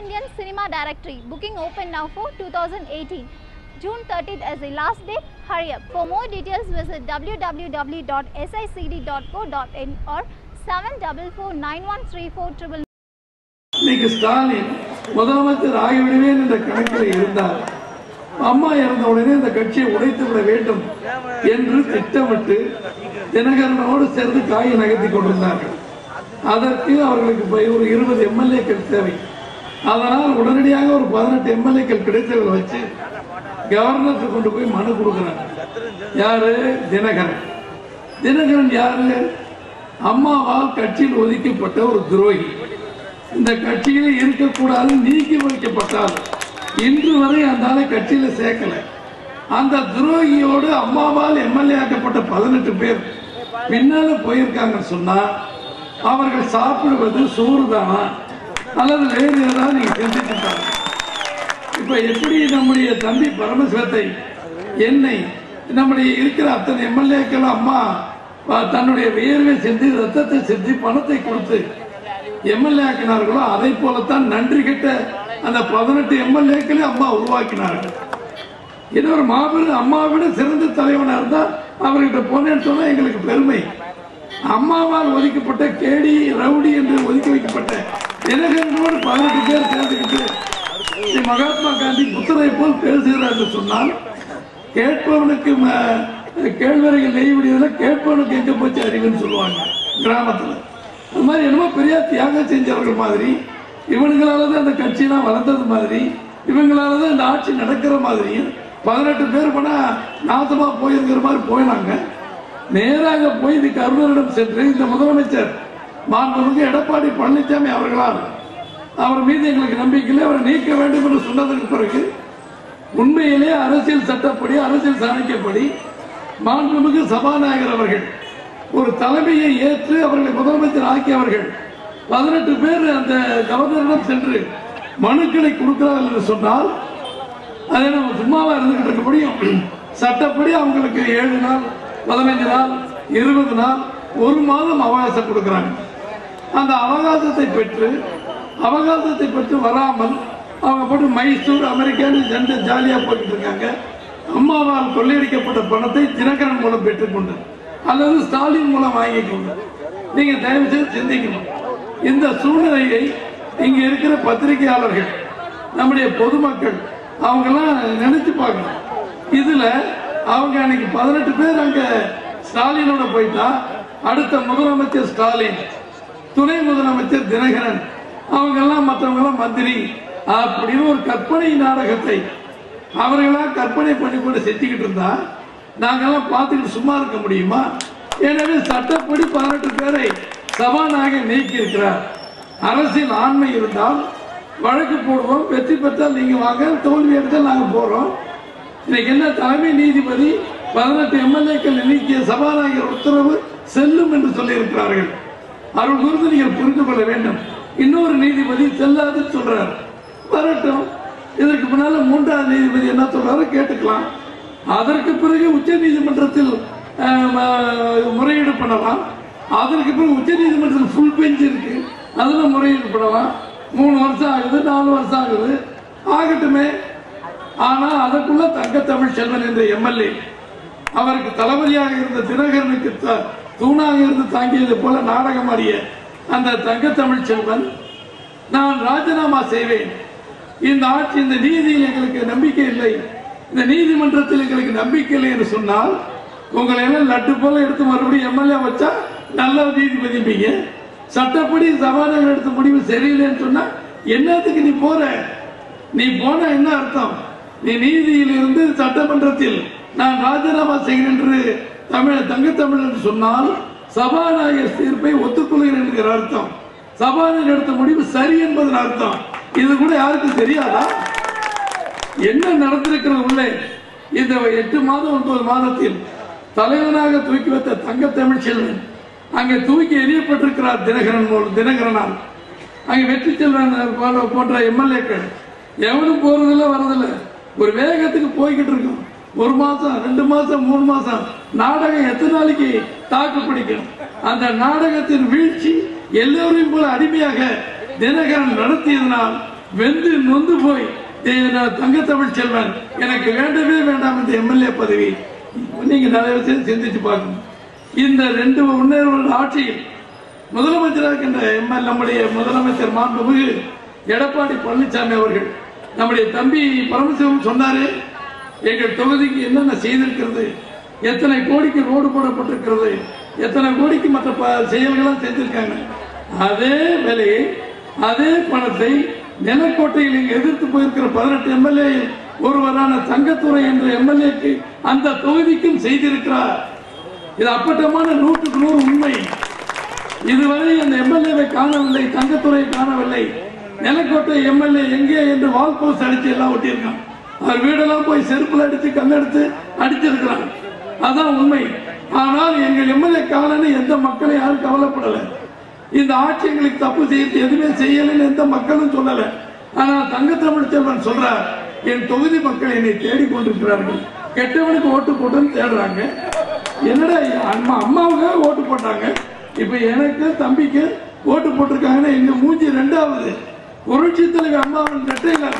Indian Cinema Directory. Booking open now for 2018. June 30th is the last day. Hurry up. For more details, visit www.sicd.co.in or 7449134 இன்னைக்கு ஸ்டாலின் முதலமைச்சர் ஆகிவிடுவேன் என்ற கணக்கில் இருந்தார் அம்மா இறந்த உடனே இந்த கட்சியை உடைத்து விட வேண்டும் என்று திட்டமிட்டு தினகரனோடு சேர்ந்து காயை நகர்த்தி கொண்டிருந்தார்கள் அதற்கு அவர்களுக்கு ஒரு இருபது எம்எல்ஏக்கள் தேவை அதனால் உடனடியாக ஒரு பதினெட்டு எம்எல்ஏக்கள் கிடைத்தவர்கள் வச்சு கவர்னருக்கு கொண்டு போய் மனு கொடுக்குறாங்க. யாரு? தினகரன். தினகரன் யாரு? அம்மாவால் கட்சியில் ஒதுக்கப்பட்ட ஒரு துரோகி. இந்த கட்சியில் இருக்கக்கூடாது நீக்கி வைக்கப்பட்டால் இன்று வரை அந்த ஆளை கட்சியில் சேர்க்கல. அந்த துரோகியோடு அம்மாவால் எம்எல்ஏ ஆக்கப்பட்ட பதினெட்டு பேர் பின்னால போயிருக்காங்கன்னு சொன்னா அவர்கள் சாப்பிடுவது சோறு தானா அல்லது வேறு ஏதாவது நீங்க சிந்திச்சுட்டாங்க இப்ப எப்படி நம்முடைய தம்பி பரமசிவத்தை என்னை நம்முடைய இருக்கிற அத்தனை எம்எல்ஏக்கள் அம்மா தன்னுடைய வியர்வை செஞ்சு ரத்தத்தை செஞ்சு பணத்தை கொடுத்து எம்எல்ஏ ஆக்கினார்களோ அதை போலத்தான் நன்றி கிட்ட அந்த பதினெட்டு எம்எல்ஏக்களை அம்மா உருவாக்கினார்கள். இன்னொரு மாபெரும் அம்மாவிட சிறந்த தலைவனா இருந்தா அவர்கிட்ட போனேன்னு சொன்னா எங்களுக்கு பெருமை. அம்மாவால் ஒதுக்கப்பட்ட கேடி ரவுடி என்று ஒதுக்கி வைக்கப்பட்ட இளைஞர்களோடு பதினெட்டு பேர் சேர்ந்துக்கிட்டு ஸ்ரீ மகாத்மா காந்தி புத்தரை போல் பேசுகிறார் என்று சொன்னால் கேட்பவனுக்கு ம- கேழ்வரையில் நெய் விடுவதில் கேட்பவனுக்கு எங்க போச்சு அறிவுன்னு சொல்லுவாங்க கிராமத்தில். அது மாதிரி என்னமோ பெரிய தியாகம் செஞ்சவர்கள் மாதிரி இவங்களால தான் அந்த கட்சியெல்லாம் வளர்ந்தது மாதிரி இவங்களால தான் இந்த ஆட்சி நடக்கிற மாதிரியும் பதினெட்டு பேர் போனால் நாசமாக போயிருக்கிற மாதிரி போயினாங்க. நேராக போய் இது கருணரிடம் சென்று இந்த முதலமைச்சர் மாண்புமிகு எடப்பாடி பழனிசாமி அவர்களால் அவர் மீது எங்களுக்கு நம்பிக்கையில் அவரை நீக்க வேண்டும் என்று சொன்னதற்கு பிறகு உண்மையிலே அரசியல் சட்டப்படி அரசியல் சாணிக்கப்படி மாண்புமிகு சபாநாயகர் அவர்கள் ஒரு தலைமையை ஏற்று அவர்களை முதலமைச்சர் ஆக்கியவர்கள் பதினெட்டு பேர் அந்த கவர்னரிடம் சென்று மனுக்களை கொடுக்கிறார்கள் என்று சொன்னால் அதை நம்ம சும்மாவா இருந்துகிட்டு இருக்க முடியும். சட்டப்படி அவங்களுக்கு ஏழு நாள் பதினைஞ்சு நாள் இருபது நாள் ஒரு மாதம் அவகாசம் கொடுக்குறாங்க. அந்த அவகாசத்தை பெற்று அவகாசத்தை பெற்று வராமல் அவங்க போட்டு மைசூர் அமெரிக்கான்னு சென்று ஜாலியாக போய்கிட்டு இருக்காங்க. அம்மாவால் கொள்ளையடிக்கப்பட்ட பணத்தை தினகரன் மூலம் பெற்றுக்கொண்டு அல்லது ஸ்டாலின் மூலம் வாங்கிக்கொண்டு நீங்கள் நீங்க தயவு செய்து சிந்திக்கணும். இந்த சூழ்நிலையை இங்க இருக்கிற பத்திரிகையாளர்கள் நம்முடைய பொதுமக்கள் அவங்கெல்லாம் நினைச்சு பார்க்கணும். இதுல அவங்க அன்னைக்கு பதினெட்டு பேர் அங்க ஸ்டாலினோட போயிட்டா. அடுத்த முதலமைச்சர் ஸ்டாலின் துணை முதலமைச்சர் தினகரன் அவங்க எல்லாம் மற்றவங்க எல்லாம் மந்திரி அப்படின்னு ஒரு கற்பனை நாடகத்தை அவர்களா கற்பனை பண்ணி கொண்டு செஞ்சுக்கிட்டு இருந்தா. நாங்கெல்லாம் பார்த்துக்கிட்டு சும்மா இருக்க முடியுமா? எனவே சட்டப்படி பதினெட்டு பேரை சபாநாயகர் நீக்கி இருக்கிறார் அரசியல் ஆண்மை இருந்தால் வழக்கு போடுவோம் வெற்றி பெற்றால் நீங்க வாங்க தோல்வி எடுத்தால் நாங்க போறோம். இன்னைக்கு என்ன தலைமை நீதிபதி பதினெட்டு எம்எல்ஏக்கள் நீக்கிய சபாநாயகர் உத்தரவு செல்லும் என்று சொல்லியிருக்கிறார்கள். அவர்கள் குறித்து நீங்கள் புரிந்து கொள்ள வேண்டும். இன்னொரு நீதிபதி செல்லாது சொல்றார். வரட்டும். இதற்கு முன்னால மூன்றாவது நீதிபதி என்ன சொல்றாரு கேட்டுக்கலாம். அதற்கு பிறகு உச்ச நீதிமன்றத்தில் முறையீடு பண்ணலாம். அதற்கு பிறகு உச்ச நீதிமன்றத்தில் ஃபுல் பெஞ்ச் இருக்கு. அதில் முறையீடு பண்ணலாம். மூணு வருஷம் ஆகுது நாலு வருஷம் ஆகுது. ஆகட்டுமே ஆனா அதுக்குள்ள தங்க தமிழ் செல்வன் என்ற எம்எல்ஏ அவருக்கு தளபதியாக இருந்த தினகரனுக்கு த- தூணாக இருந்து தாங்கியது போல நாடகம் அறிய அந்த தங்க தமிழ் செல்வன் நான் ராஜினாமா செய்வேன். இந்த ஆட்சி இந்த நீதியில் எங்களுக்கு நம்பிக்கை இல்லை. இந்த நீதிமன்றத்தில் எங்களுக்கு நம்பிக்கை இல்லை என்று சொன்னால் உங்களை எல்லாம் லட்டு போல எடுத்து மறுபடியும் எம்எல்ஏ வச்சா நல்ல நீதிபதிப்பீங்க சட்டப்படி சபாநாயகர் எடுத்த முடிவு சரியில்லைன்னு சொன்னா என்னத்துக்கு நீ போற? நீ போன என்ன அர்த்தம்? நீ நீதியில் இருந்து சட்டமன்றத்தில் நான் ராஜினாமா செய்கிறேன் என்று தமிழ் தங்கத்தமிழ் என்று சொன்னால் சபாநாயகர் தீர்ப்பை ஒத்துக்கொள்கிறேன் என்கிற அர்த்தம். சபாநாயகர் எடுத்த முடிவு சரி என்பதன் அர்த்தம். இது கூட யாருக்கும் தெரியாதா? என்ன நடந்திருக்கிறது உள்ளே? இந்த எட்டு மாதம் ஒன்பது மாதத்தில் தலைவனாக தூக்கி வைத்த தங்க தமிழ் செல்வன் அங்கே தூக்கி எறியப்பட்டிருக்கிறார் தினகரன் தினகரனால். அங்கே வெற்றி செல்வன் போன்ற- எம்எல்ஏக்கள். எவனும் போறதில்லை வர்றது ஒரு வேகத்துக்கு போய்கிட்டு இருக்கும். ஒரு மாசம் ரெண்டு மாசம் மூணு மாசம். நாடகம் எத்தனை நாளைக்கு தாக்கு பிடிக்கும்? அந்த நாடகத்தின் வீழ்ச்சி எல்லோரையும் போல அடிமையாக தினகரன் நடத்தியதனால் வெந்து நொந்து போய் "ஏய், நான் தங்கத்தமிழ் செல்வன்? எனக்கு வேண்டவே வேண்டாம் இந்த எம்எல்ஏ பதவி. நீங்க நிறைய விஷயம் சிந்திச்சு பார்க்கணும். இந்த ரெண்டு முன்னேறுவர்கள் ஆட்சியில் முதலமைச்சராக இருக்கின்ற எம்எல் நம்முடைய முதலமைச்சர் மாண்புமிகு எடப்பாடி பழனிசாமி அவர்கள் நம்முடைய தம்பி பரமசிவம் சொன்னாரு எங்கள் தொகுதிக்கு என்னென்ன செய்திருக்கிறது எத்தனை கோடிக்கு ரோடு போடப்பட்டிருக்கிறது எத்தனை கோடிக்கு மற்ற ப- செஞ்சிருக்காங்க அதே விலையை அதே பணத்தை நிலக்கோட்டையில் இங்கு எதிர்த்து போயிருக்கிற பதினெட்டு எம்எல்ஏ ஒருவரான தங்கத்துறை என்ற எம்எல்ஏக்கு அந்த தொகுதிக்கும் செய்திருக்கிறார். இது அப்பட்டமான நூற்றுக்கு நூறு உண்மை. இதுவரை அந்த எம்எல்ஏவை காணவில்லை தங்கத்துறையை காணவில்லை. நிலக்கோட்டை எம்எல்ஏ எங்கே என்று வால் போஸ்ட் அடிச்சு எல்லாம் ஒட்டியிருக்கான். அவர் வீடெல்லாம் போய் செருப்புல அடிச்சு கல்லெடுத்து அடிச்சிருக்கிறான். அதான் உண்மை. ஆனால் எங்கள் எம்எல்ஏ காலன்னு எந்த மக்களும் யாரும் கவலைப்படலை. இந்த ஆட்சி எங்களுக்கு தப்பு செய்து எதுவுமே செய்யலைன்னு எந்த மக்களும் சொல்லலை. ஆனால் தங்கத்தமிழ் செல்வன் சொல்றார் என் தொகுதி மக்கள் என்னை தேடி கொண்டிருக்கிறார்கள். கெட்டவனுக்கு ஓட்டு போட்டுன்னு தேடுறாங்க. என்னடா அம்மா அம்மாவுக்காக ஓட்டு போட்டாங்க. இப்ப எனக்கு தம்பிக்கு ஓட்டு போட்டிருக்காங்கன்னா எங்க மூஞ்சி ரெண்டாவது. புரட்சி தலைவி அம்மாவின் ரெட்டையில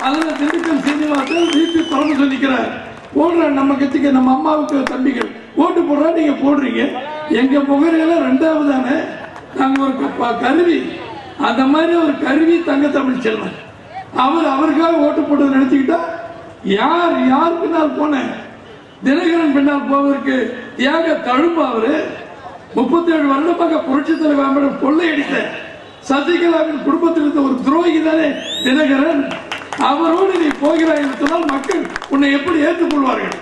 அதுல திண்டுக்கல் சீனிவாசன் வீட்டு பரம சொல்லிக்கிறார். போடுற நம்ம கட்சிக்கு நம்ம அம்மாவுக்கு தம்பிகள். ஓட்டு போடுறா நீங்க போடுறீங்க. எங்க முகரையில ரெண்டாவது தானே நாங்க ஒரு க- கருவி. அந்த மாதிரி ஒரு கருவி தங்க தமிழ் செல்வன். அவர் அவருக்காக ஓட்டு போட்டது நினைச்சுக்கிட்டா யார் யார் பின்னால் போனேன் தினகரன் பின்னால் போவதற்கு ஏக தழும்பு அவரு. முப்பத்தி ஏழு வருடமாக புரட்சி தலைவர் கொள்ளையடித்த சசிகலாவின் குடும்பத்தில் இருந்த ஒரு துரோகி தானே தினகரன்? அவரோடு நீ போகிறாய் என்று சொன்னால் மக்கள் உன்னை எப்படி ஏற்றுக்கொள்வார்கள்?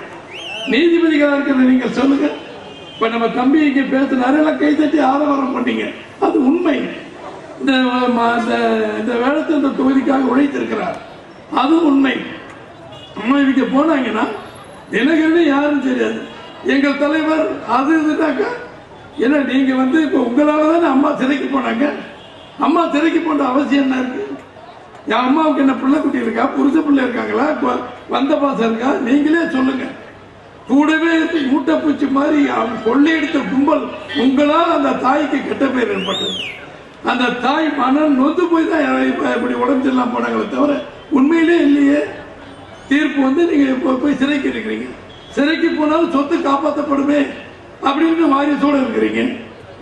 நீதிபதிகளாக இருக்கிறத நீங்கள் சொல்லுங்க. இப்ப நம்ம தம்பி இங்க பேசினாரு எல்லாம் கை தட்டி ஆரவாரம் பண்ணீங்க. அது உண்மை. இந்த இந்த- இந்த வேளத்தை இந்த தொகுதிக்காக உழைத்திருக்கிறார். அது உண்மை. அம்மா இவங்க போனாங்கன்னா தினகரனே யாரும் தெரியாது. எங்கள் தலைவர் அது இதுனாக்கா ஏன்னா நீங்க வந்து இப்ப உங்களால தானே அம்மா சிறைக்கு போனாங்க? அம்மா சிறைக்கு போன்ற அவசியம் என்ன இருக்கு? என் அம்மாவுக்கு என்ன பிள்ளை குட்டி இருக்கா? புருஷ பிள்ளை இருக்காங்களா? வந்த பாசம் இருக்கா? நீங்களே சொல்லுங்க. கூடவே இருந்து மூட்டைப்பூச்சி மாதிரி அவன் கொள்ளையடித்த கும்பல் உங்களால் அந்த தாய்க்கு கெட்ட பேர் ஏற்பட்டது. அந்த தாய் மனம் நொந்து போய் தான் இப்படி உடம்பு சரியில்லாம போனாங்களே தவிர உண்மையிலே இல்லையே. தீர்ப்பு வந்து நீங்கள் இப்போ போய் சிறைக்கு இருக்கிறீங்க. சிறைக்கு போனாலும் சொத்து காப்பாற்றப்படுமே அப்படின்னு வாரிசோடு இருக்கிறீங்க.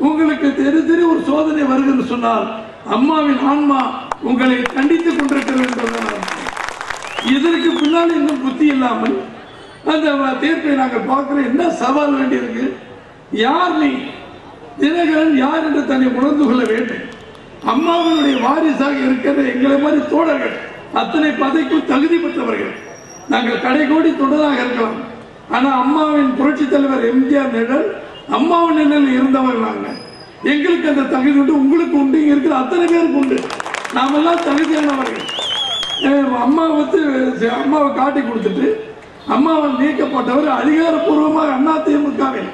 உங்களுக்கு தெரு தெரு ஒரு சோதனை வருதுன்னு சொன்னால் அம்மாவின் ஆன்மா உங்களை கண்டித்துக் கொண்டிருக்கிறது என்பதுதான் இதற்கு பின்னால் இன்னும் புத்தி இல்லாமல் அந்த தீர்ப்பை நாங்கள் பார்க்கிற என்ன சவால் வேண்டியிருக்கு யார் நீ? தினகரன் யார் என்று தன்னை உணர்ந்து கொள்ள வேண்டும். அம்மாவினுடைய வாரிசாக இருக்கிற எங்களை மாதிரி தோழர்கள் அத்தனை பதவிக்கும் தகுதி பெற்றவர்கள். நாங்கள் கடைகோடி தொடராக இருக்கலாம். ஆனால் அம்மாவின் புரட்சி தலைவர் எம்ஜிஆர் நிழல் அம்மாவின் நிழல் இருந்தவர் நாங்கள். எங்களுக்கு அந்த தகுதி உண்டு உங்களுக்கு உண்டு இங்க இருக்கிற அத்தனை பேருக்கு உண்டு. நாமெல்லாம் தகுதியானவர்கள். அம்மா வந்து அம்மாவை காட்டி கொடுத்துட்டு அம்மாவால் நீக்கப்பட்டவர் அதிகாரப்பூர்வமாக அண்ணா திமுகவில்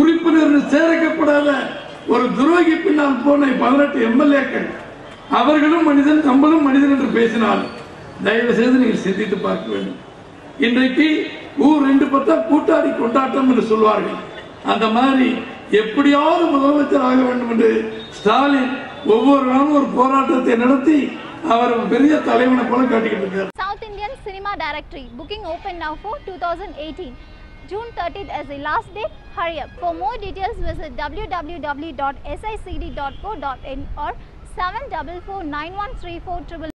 உறுப்பினர் சேர்க்கப்படாத ஒரு துரோகி பின்னால் போன பதினெட்டு எம்எல்ஏக்கள். அவர்களும் மனிதன் நம்மளும் மனிதன் என்று பேசினால் தயவு செய்து நீங்கள் சிந்தித்து பார்க்க வேண்டும். இன்றைக்கு ஊர் ரெண்டு பத்தா கூட்டாடி கொண்டாட்டம் என்று சொல்வார்கள். அந்த மாதிரி எப்படியாவது முதலமைச்சர் ஆக வேண்டும் என்று ஸ்டாலின் ஒவ்வொரு நாளும் ஒரு போராட்டத்தை நடத்தி அவர் ஒரு பெரிய தலைவனை போல காட்டிக்கிட்டு இருக்கார் South Indian Cinema Directory booking open now for 2018. June 30th as the last date. Hurry up. For more details, visit www.sicd.co.in or 744 9134